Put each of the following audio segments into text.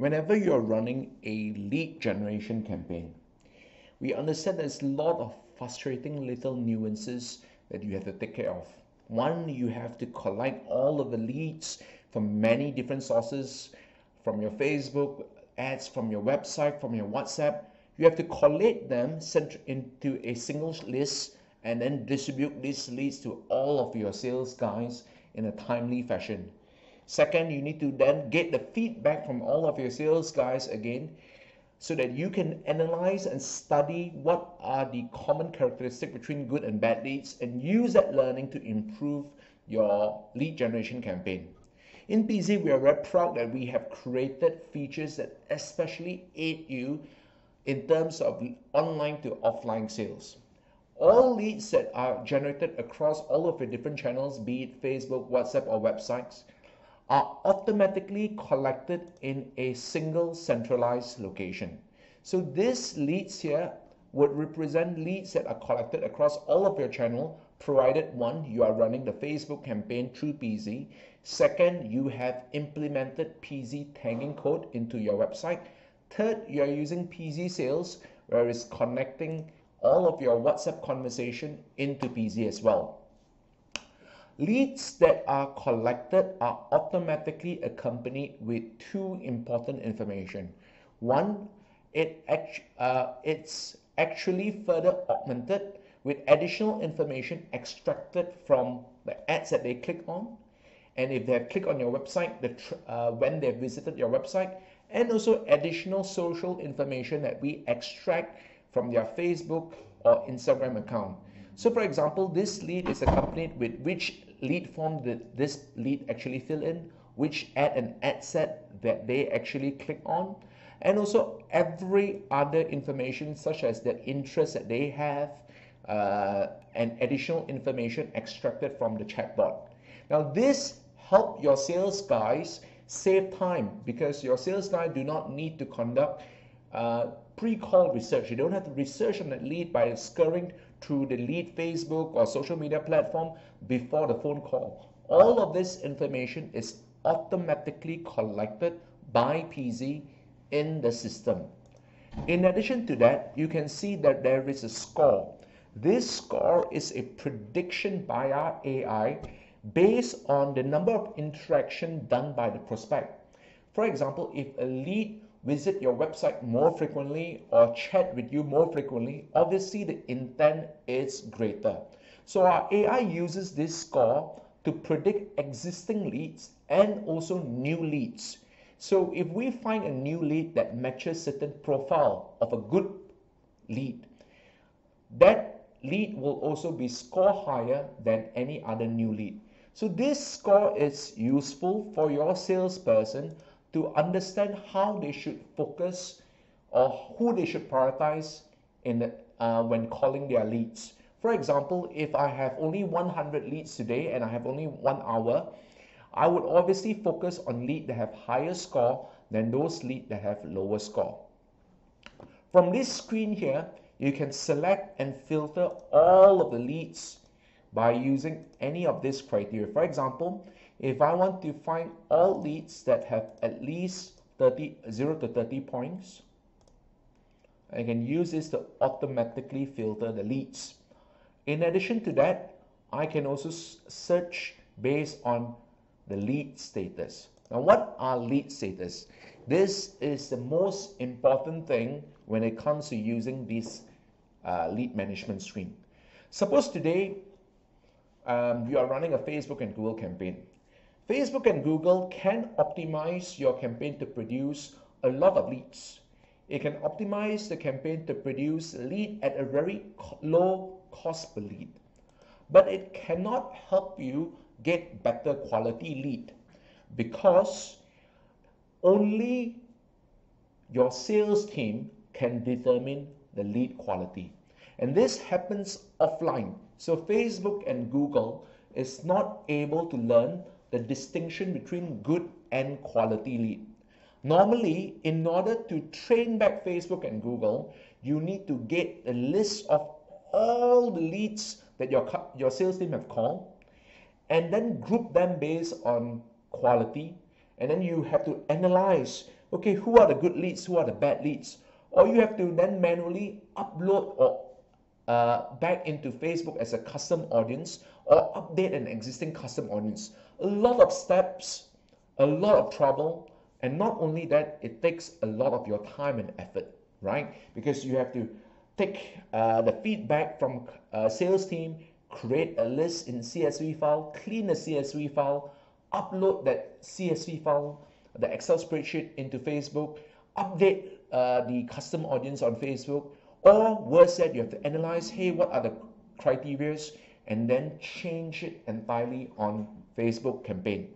whenever you're running a lead generation campaign, we understand there's a lot of frustrating little nuances that you have to take care of. One, you have to collect all of the leads from many different sources, from your Facebook ads, from your website, from your WhatsApp. You have to collate them sent into a single list and then distribute these leads to all of your sales guys in a timely fashion. Second, you need to then get the feedback from all of your sales guys again so that you can analyze and study what are the common characteristics between good and bad leads and use that learning to improve your lead generation campaign. In Peasy, we are very proud that we have created features that especially aid you in terms of online to offline sales. All leads that are generated across all of your different channels, be it Facebook, WhatsApp, or websites, are automatically collected in a single centralized location. So this leads here would represent leads that are collected across all of your channel, provided one, you are running the Facebook campaign through Peasy. Second, you have implemented Peasy tagging code into your website. Third, you are using Peasy Sales, where it's connecting all of your WhatsApp conversation into Peasy as well. Leads that are collected are automatically accompanied with two important information. One, it act, uh, it's actually further augmented with additional information extracted from the ads that they click on. And if they have clicked on your website, the uh, when they've visited your website, and also additional social information that we extract from their Facebook or Instagram account. So for example, this lead is accompanied with which lead form did this lead actually fill in, which ad and ad set that they actually click on, and also every other information such as the interest that they have uh, and additional information extracted from the chatbot. Now this help your sales guys save time because your sales guy do not need to conduct uh, pre-call research. You don't have to research on that lead by scurrying through the lead Facebook or social media platform before the phone call. All of this information is automatically collected by Peasy in the system. In addition to that, you can see that there is a score. This score is a prediction by our AI based on the number of interaction done by the prospect. For example, if a lead visit your website more frequently or chat with you more frequently, obviously the intent is greater. So our AI uses this score to predict existing leads and also new leads. So if we find a new lead that matches certain profile of a good lead, that lead will also be score higher than any other new lead. So this score is useful for your salesperson to understand how they should focus or who they should prioritize in the, uh, when calling their leads. For example, if I have only 100 leads today and I have only one hour, I would obviously focus on leads that have higher score than those leads that have lower score. From this screen here, you can select and filter all of the leads by using any of these criteria. For example, if I want to find all leads that have at least 30, 0 to 30 points, I can use this to automatically filter the leads. In addition to that, I can also search based on the lead status. Now, what are lead status? This is the most important thing when it comes to using this uh, lead management screen. Suppose today um, you are running a Facebook and Google campaign. Facebook and Google can optimize your campaign to produce a lot of leads. It can optimize the campaign to produce lead at a very low cost per lead. But it cannot help you get better quality lead because only your sales team can determine the lead quality. And this happens offline. So Facebook and Google is not able to learn the distinction between good and quality lead. Normally, in order to train back Facebook and Google, you need to get a list of all the leads that your, your sales team have called and then group them based on quality. And then you have to analyze okay, who are the good leads, who are the bad leads, or you have to then manually upload or uh, back into Facebook as a custom audience or update an existing custom audience. A lot of steps, a lot of trouble, and not only that, it takes a lot of your time and effort, right? Because you have to take uh, the feedback from uh, sales team, create a list in CSV file, clean the CSV file, upload that CSV file, the Excel spreadsheet into Facebook, update uh, the custom audience on Facebook, or worse yet, you have to analyze, hey, what are the criterias, and then change it entirely on Facebook campaign.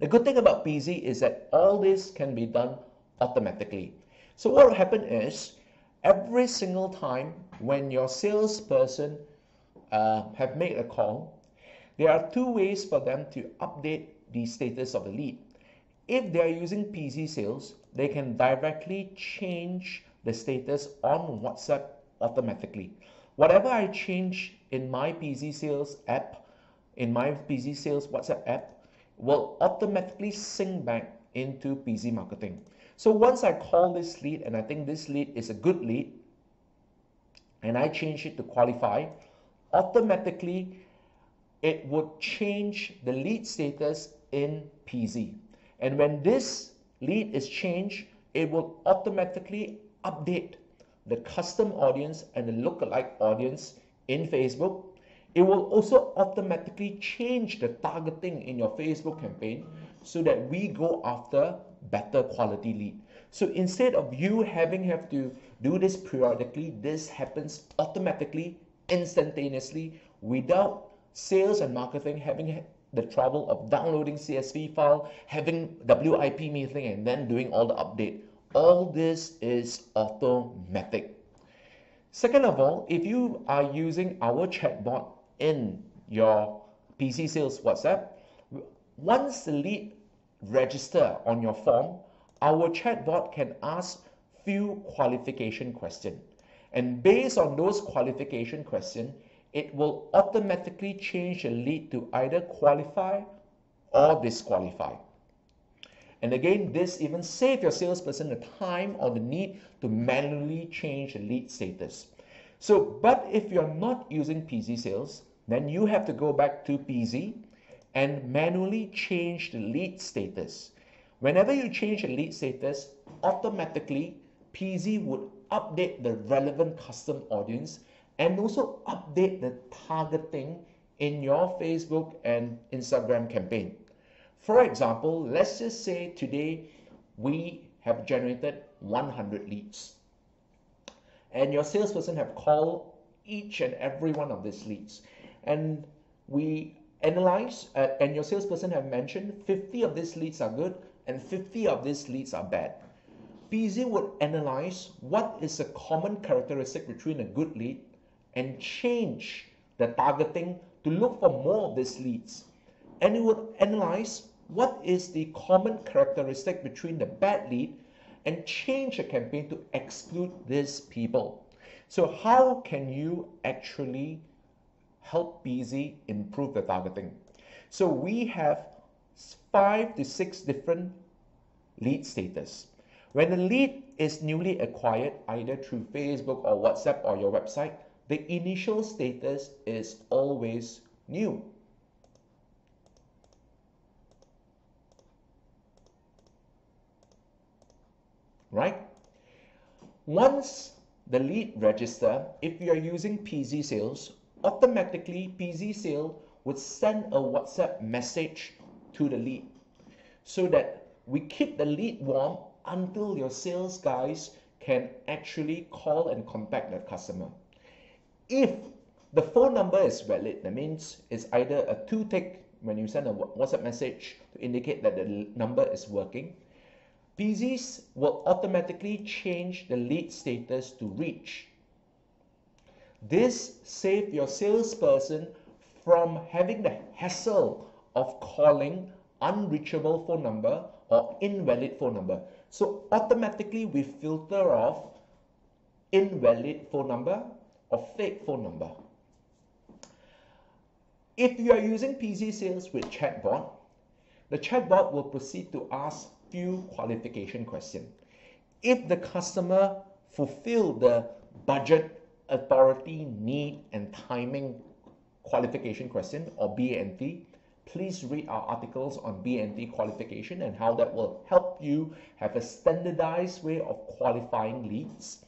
The good thing about Peasy is that all this can be done automatically. So what will happen is every single time when your salesperson uh, have made a call, there are two ways for them to update the status of the lead. If they are using Peasy sales, they can directly change the status on WhatsApp automatically. Whatever I change in my Peasy sales app, in my Peasy sales WhatsApp app, will automatically sync back into Peasy marketing. So once I call this lead and I think this lead is a good lead and I change it to qualify, automatically it would change the lead status in Peasy. And when this lead is changed, it will automatically update the custom audience and the lookalike audience in Facebook it will also automatically change the targeting in your Facebook campaign so that we go after better quality lead. So instead of you having have to do this periodically, this happens automatically, instantaneously, without sales and marketing having the trouble of downloading CSV file, having WIP meeting, and then doing all the update. All this is automatic. Second of all, if you are using our chatbot in your Peasy sales WhatsApp, once the lead register on your form, our chatbot can ask few qualification question. And based on those qualification question, it will automatically change the lead to either qualify or disqualify. And again, this even save your salesperson the time or the need to manually change the lead status. So, but if you're not using Peasy sales, then you have to go back to Peasy and manually change the lead status. Whenever you change the lead status, automatically Peasy would update the relevant custom audience and also update the targeting in your Facebook and Instagram campaign. For example, let's just say today we have generated 100 leads. And your salesperson have called each and every one of these leads. And we analyze uh, and your salesperson have mentioned 50 of these leads are good and 50 of these leads are bad. Peasy would analyze what is a common characteristic between a good lead and change the targeting to look for more of these leads. And it would analyze what is the common characteristic between the bad lead and change the campaign to exclude these people. So how can you actually help Peasy improve the targeting? So we have five to six different lead status. When a lead is newly acquired either through Facebook or WhatsApp or your website, the initial status is always new. Right? Once the lead register, if you are using Peasy sales, automatically Peasy sale would send a WhatsApp message to the lead so that we keep the lead warm until your sales guys can actually call and contact the customer. If the phone number is valid, that means it's either a two tick when you send a WhatsApp message to indicate that the number is working, Peasy's will automatically change the lead status to reach. This saves your salesperson from having the hassle of calling unreachable phone number or invalid phone number. So automatically we filter off invalid phone number or fake phone number. If you are using Peasy sales with chatbot, the chatbot will proceed to ask few qualification questions. If the customer fulfill the budget, authority, need, and timing qualification question or BNT, please read our articles on BNT qualification and how that will help you have a standardized way of qualifying leads.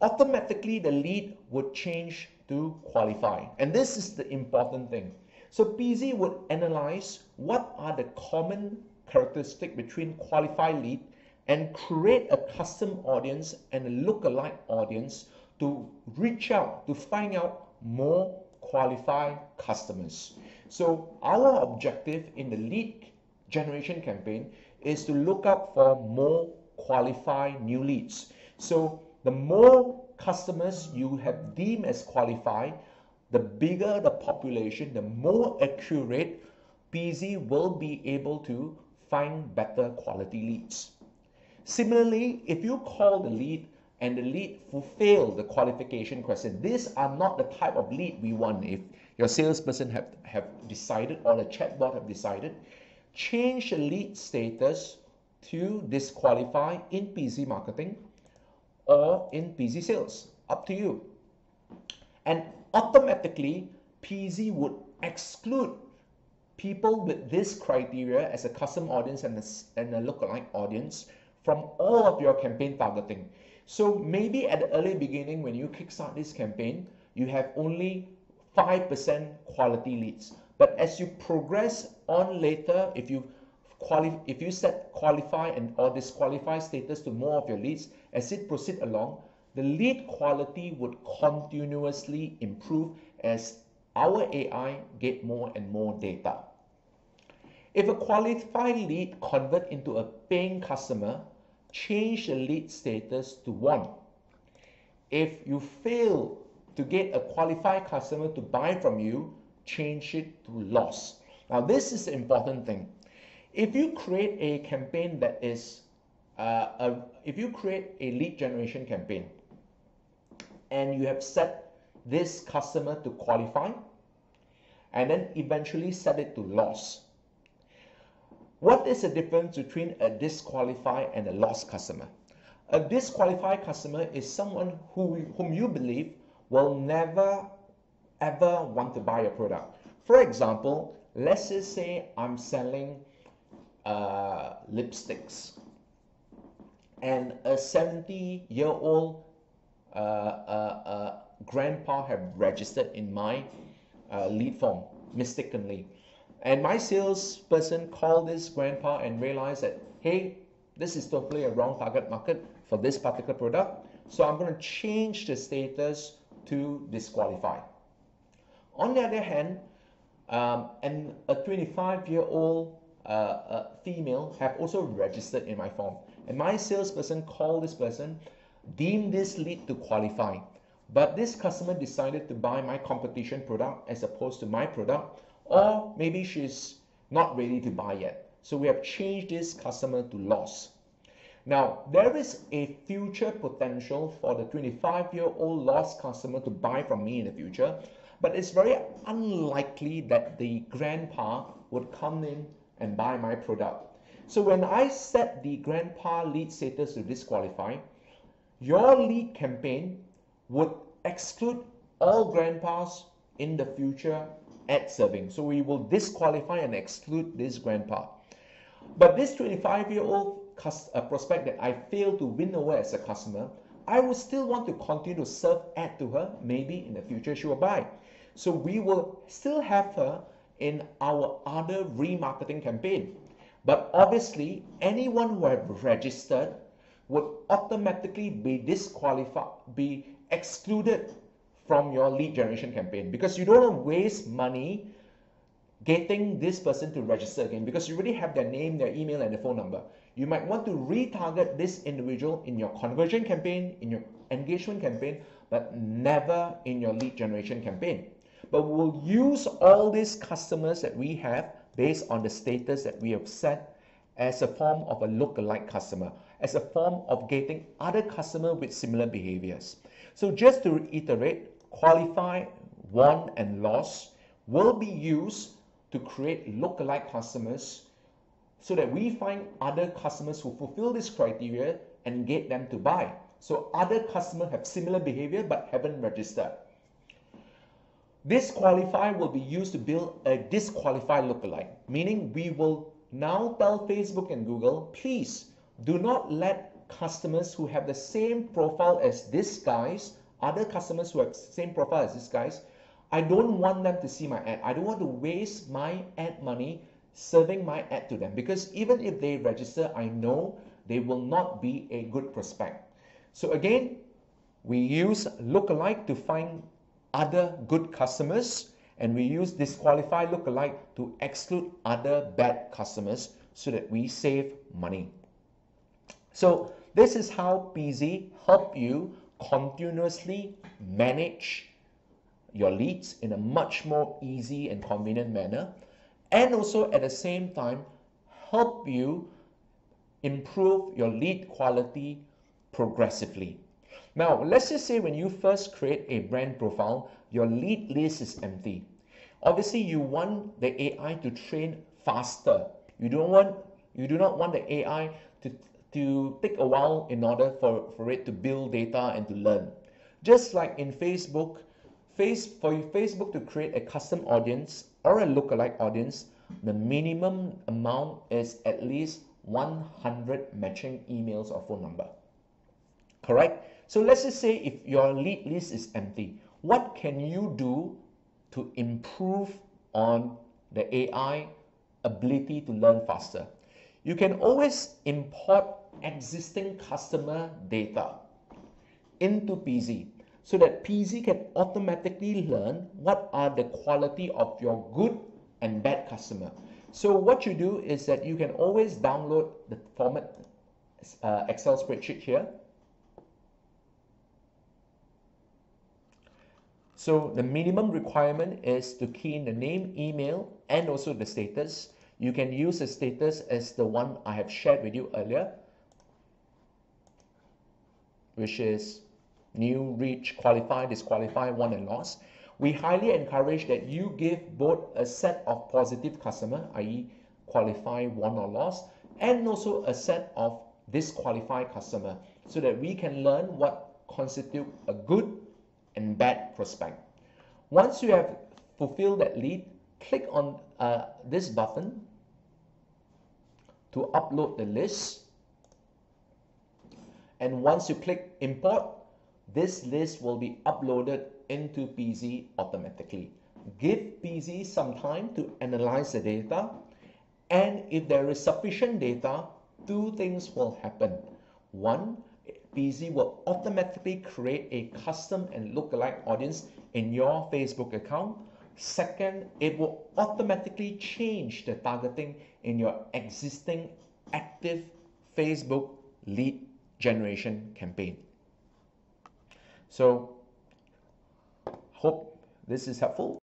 Automatically, the lead would change to qualify. And this is the important thing. So Peasy would analyze what are the common characteristic between qualified lead and create a custom audience and a lookalike audience to reach out to find out more qualified customers. So our objective in the lead generation campaign is to look out for more qualified new leads. So the more customers you have deemed as qualified, the bigger the population, the more accurate Peasy will be able to find better quality leads. Similarly, if you call the lead and the lead fulfill the qualification question, these are not the type of lead we want. If your salesperson have, have decided or the chatbot have decided, change the lead status to disqualify in Peasy marketing or in Peasy sales. Up to you. And automatically, Peasy would exclude people with this criteria as a custom audience and a, and a lookalike audience from all of your campaign targeting. So maybe at the early beginning, when you kickstart this campaign, you have only 5% quality leads. But as you progress on later, if you quali- if you set qualify and or disqualify status to more of your leads, as it proceed along, the lead quality would continuously improve as our AI get more and more data. If a qualified lead convert into a paying customer, change the lead status to one. If you fail to get a qualified customer to buy from you, change it to loss. Now, this is the important thing. If you create a campaign that is, uh, a, if you create a lead generation campaign and you have set this customer to qualify and then eventually set it to loss, what is the difference between a disqualified and a lost customer? A disqualified customer is someone who, whom you believe will never ever want to buy a product. For example, let's just say I'm selling uh, lipsticks and a 70 year old uh, uh, uh, grandpa have registered in my uh, lead form mistakenly. And my salesperson called this grandpa and realized that, hey, this is totally a wrong target market for this particular product. So I'm going to change the status to disqualify. On the other hand, um, and a 25 year old uh, female have also registered in my form. And my salesperson called this person, deemed this lead to qualify. But this customer decided to buy my competition product as opposed to my product or maybe she's not ready to buy yet. So we have changed this customer to loss. Now, there is a future potential for the 25 year old lost customer to buy from me in the future, but it's very unlikely that the grandpa would come in and buy my product. So when I set the grandpa lead status to disqualify, your lead campaign would exclude all grandpas in the future ad serving. So we will disqualify and exclude this grandpa. But this 25 year old uh, prospect that I failed to win over as a customer, I would still want to continue to serve ad to her. Maybe in the future she will buy. So we will still have her in our other remarketing campaign. But obviously, anyone who have registered would automatically be disqualified, be excluded from your lead generation campaign because you don't want to waste money getting this person to register again because you already have their name, their email, and their phone number. You might want to retarget this individual in your conversion campaign, in your engagement campaign, but never in your lead generation campaign. But we'll use all these customers that we have based on the status that we have set as a form of a look-alike customer, as a form of getting other customer with similar behaviors. So just to reiterate, qualify, won, and lost will be used to create lookalike customers so that we find other customers who fulfill this criteria and get them to buy. So other customers have similar behavior but haven't registered. This qualifier will be used to build a disqualified lookalike, meaning we will now tell Facebook and Google, please do not let customers who have the same profile as this guys, other customers who have the same profile as this guys, I don't want them to see my ad. I don't want to waste my ad money serving my ad to them because even if they register, I know they will not be a good prospect. So again, we use lookalike to find other good customers and we use disqualify lookalike to exclude other bad customers so that we save money. So this is how Peasy help you continuously manage your leads in a much more easy and convenient manner and also at the same time help you improve your lead quality progressively. Now, let's just say when you first create a brand profile, your lead list is empty. Obviously, you want the AI to train faster. You don't want you do not want the AI to, to take a while in order for, for it to build data and to learn. Just like in Facebook, face, for Facebook to create a custom audience or a lookalike audience, the minimum amount is at least 100 matching emails or phone number. Correct? So let's just say if your lead list is empty, what can you do to improve on the AI ability to learn faster? You can always import existing customer data into Peasy so that Peasy can automatically learn what are the quality of your good and bad customer. So what you do is that you can always download the format uh, Excel spreadsheet here. So the minimum requirement is to key in the name, email, and also the status. You can use the status as the one I have shared with you earlier, which is new, reach, qualify, disqualify, won and lost. We highly encourage that you give both a set of positive customer, i.e. qualify, won or lost, and also a set of disqualified customer so that we can learn what constitute a good and bad prospect. Once you have fulfilled that lead, click on uh, this button to upload the list. And once you click import, this list will be uploaded into Peasy automatically. Give Peasy some time to analyze the data and if there is sufficient data, two things will happen. One, Peasy will automatically create a custom and lookalike audience in your Facebook account. Second, it will automatically change the targeting in your existing active Facebook lead generation campaign. So hope this is helpful.